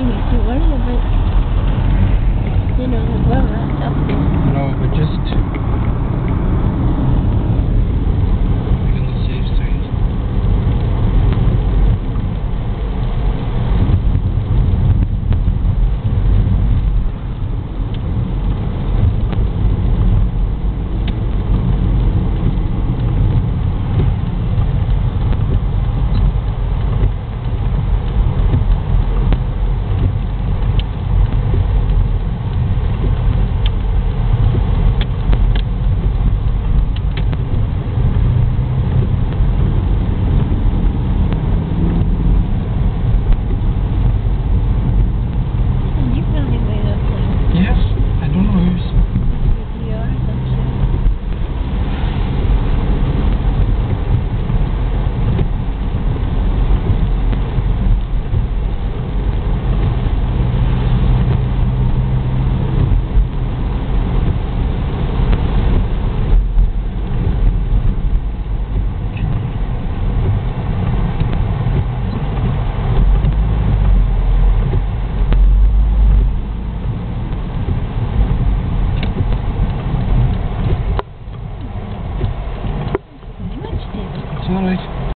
You need to worry about, you know, the well wrapped up. No, but just